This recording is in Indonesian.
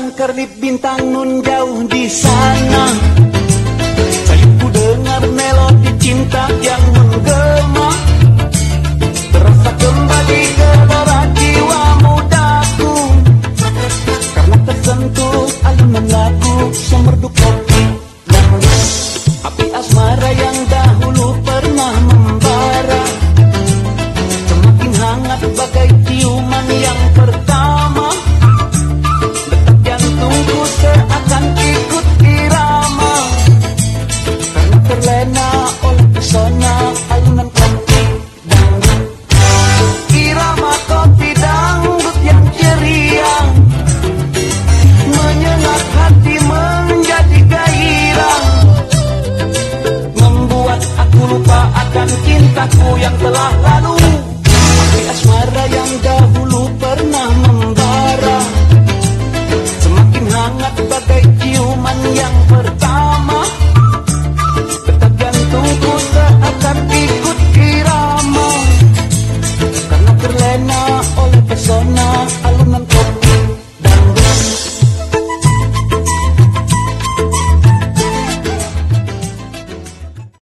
bintang kerlip bintang nun jauh di sana. Lupa akan cintaku yang telah lalu